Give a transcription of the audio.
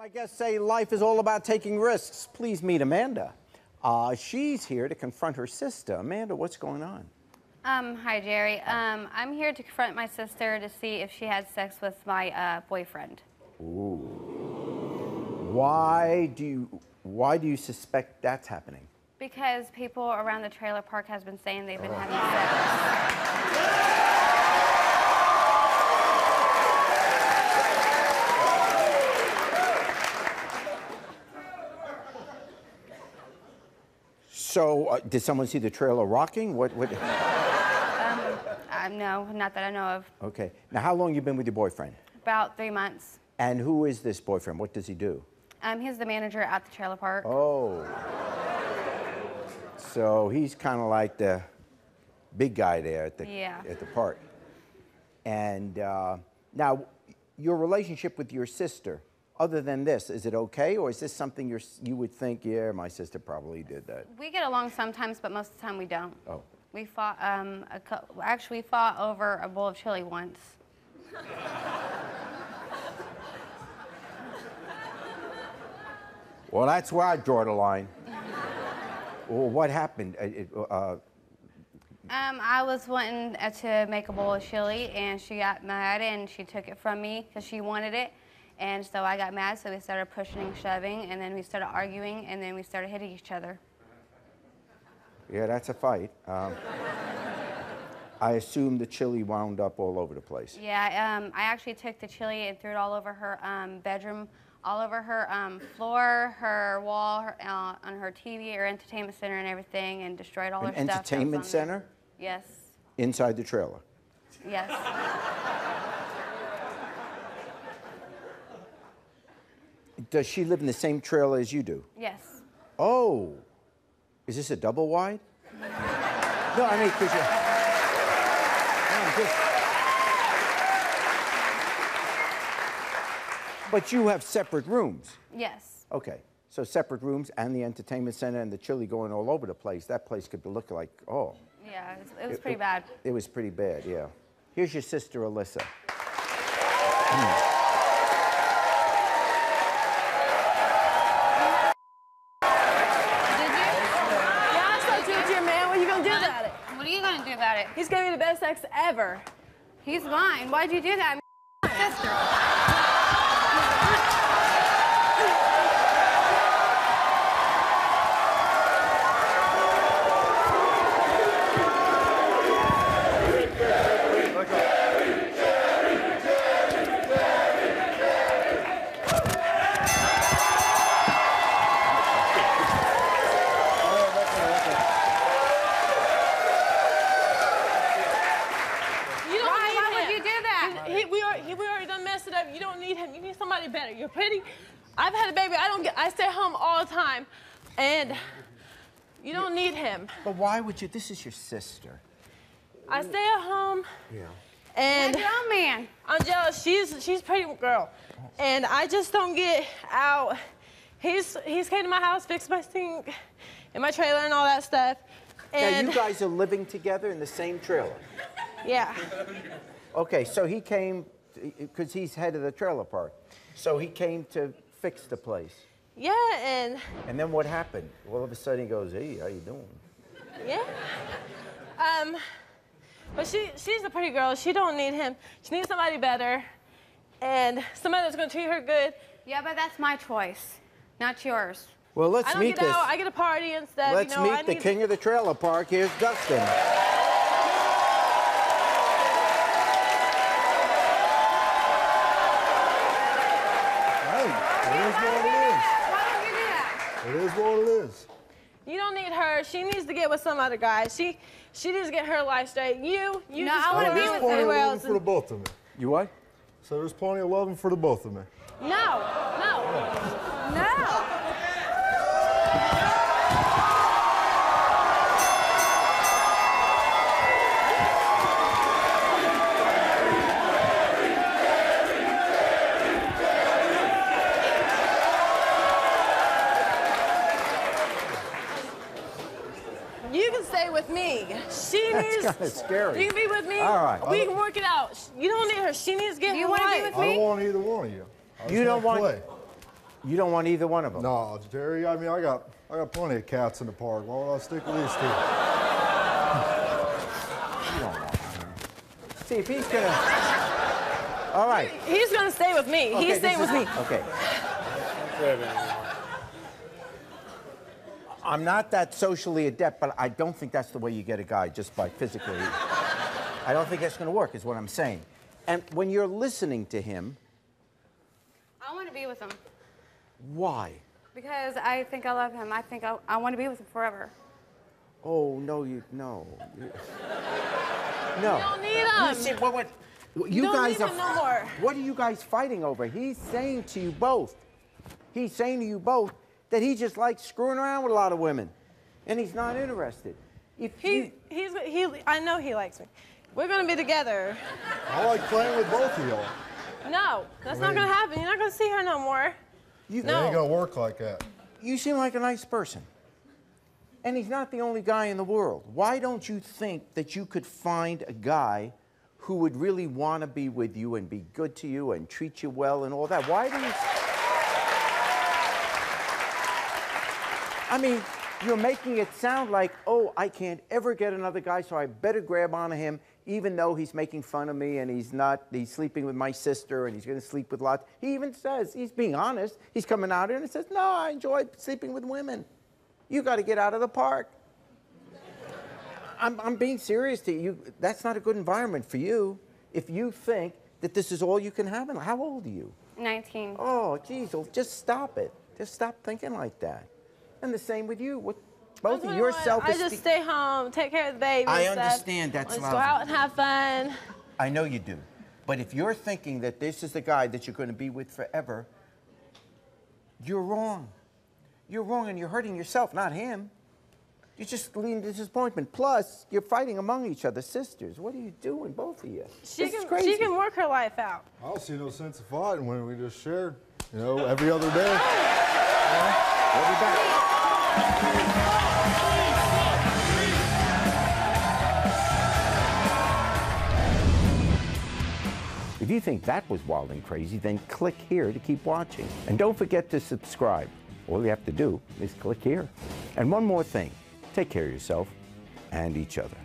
My guests say life is all about taking risks. Please meet Amanda. Uh, she's here to confront her sister. Amanda, what's going on? Um, hi, Jerry. Um, I'm here to confront my sister to see if she had sex with my uh, boyfriend. Why do you why do you suspect that's happening? Because people around the trailer park has been saying they've been having sex. So, uh, did someone see the trailer rocking? What? What? Uh, no, not that I know of. Okay. Now, how long you been with your boyfriend? About three months. And who is this boyfriend? What does he do? Um, he's the manager at the trailer park. Oh. So he's kind of like the big guy there at the Yeah. at the park. And uh, now, your relationship with your sister. Other than this, is it okay, or is this something you're, you would think, yeah, my sister probably did that? We get along sometimes, but most of the time we don't. Oh. We fought, um, actually, we fought over a bowl of chili once. Well, that's where I draw the line. well, what happened? Uh, it- uh, Um, I was wanting uh, to make a bowl of chili, and she got mad, and she took it from me because she wanted it. And so I got mad, so we started pushing and shoving, and then we started arguing, and then we started hitting each other. yeah, that's a fight. Um, I assume the chili wound up all over the place. Yeah, um, I actually took the chili and threw it all over her um, bedroom, all over her um, floor, her wall, her, uh, on her TV, her entertainment center, and everything, and destroyed all An her stuff. entertainment on there. center Yes, inside the trailer. yes. Does she live in the same trailer as you do? Yes. Oh, is this a double wide? no, I mean, because you. No, just- But you have separate rooms. Yes. Okay, so separate rooms and the entertainment center and the chili going all over the place. That place could look like, oh. Yeah, it was, it was pretty bad. It was pretty bad, yeah. Here's your sister, Alyssa. Did you? Yeah, I spoke to it, your man. What are you gonna do about it? What are you gonna do about it? He's giving me the best sex ever. He's mine. Why'd you do that? Him. You need somebody better. You're pretty. I've had a baby. I don't get. I stay home all the time, and you don't need him. But why would you? This is your sister. I stay at home, Yeah. and Your own man. I'm jealous. She's she's a pretty girl, and I just don't get out. He's he's came to my house, fixed my sink, and my trailer, and all that stuff. Now, you guys are living together in the same trailer. yeah. Okay, so he came because he's head of the trailer park. So he came to fix the place. Yeah, and And then what happened? All of a sudden he goes, "Hey, how you doing?" yeah. Um, but she she's a pretty girl. She don't need him. She needs somebody better, and somebody that's gonna treat her good. Yeah, but that's my choice, not yours. Well, let's I don't meet get this. out. I get a party instead. let's you know, meet I the need, king of the trailer park. Here's Dustin. Hey, it is what it is. Why would you do that? It is what it is. You don't need her. She needs to get with some other guy. She she needs to get her life straight. You you No, just I wanna be with plenty of everywhere else. for the both of me. You what? So there's plenty of loving for the both of me. No, no, no. Stay with me. She That's needs. kinda scary. You can be with me. All right. We can work it out. You don't need her. She needs to get You her wanna be life. with I don't want either one of you. You don't wanna play. You don't want either one of them. No, Jerry. I mean, I got I got plenty of cats in the park. Why would I stick with these two? See if he's gonna. All right. He's gonna stay with me. Okay, He's this staying with is- me. Okay. I'm not that socially adept, but I don't think that's the way you get a guy just by physically. I don't think that's going to work, is what I'm saying. And when you're listening to him, I want to be with him why? because I think I love him. I think I, I want to be with him forever. Oh no, you no. You- No. You don't need You him. see, what, what, you don't guys are. no more. What are you guys fighting over? He's saying to you both. He's saying to you both that he just likes screwing around with a lot of women, and he's not interested. If you, He, he's, he, I know he likes me. We're gonna be together. I like playing with both of y'all. No, that's not gonna happen. You're not gonna see her no more. you, No. ain't gonna work like that. you seem like a nice person, and he's not the only guy in the world. Why don't you think that you could find a guy who would really want to be with you and be good to you and treat you well and all that? Why do you? I mean, you're making it sound like, oh, I can't ever get another guy, so I better grab onto him, even though he's making fun of me and he's not, he's sleeping with my sister and he's going to sleep with lots. He even says, he's being honest. He's coming out here and he says, no, I enjoy sleeping with women. You got to get out of the park. I'm, I'm being serious to you. That's not a good environment for you if you think that this is all you can have. in life. How old are you? 19. Oh, geez, well, just stop it. Just stop thinking like that. And the same with you. What, both of your 21, self I just stay home, take care of the baby. I and stuff. understand that's Let's lousy. go out and have fun. I know you do. But if you're thinking that this is the guy that you're going to be with forever, you're wrong. You're wrong and you're hurting yourself, not him. You're just leading to disappointment. Plus, you're fighting among each other, sisters. What are you doing, both of you? She this is can, crazy. she can work her life out. I don't see no sense of fighting when we just share, you know, every other day. If you think that was wild and crazy, then click here to keep watching. And don't forget to subscribe. All you have to do is click here. And one more thing take care of yourself and each other.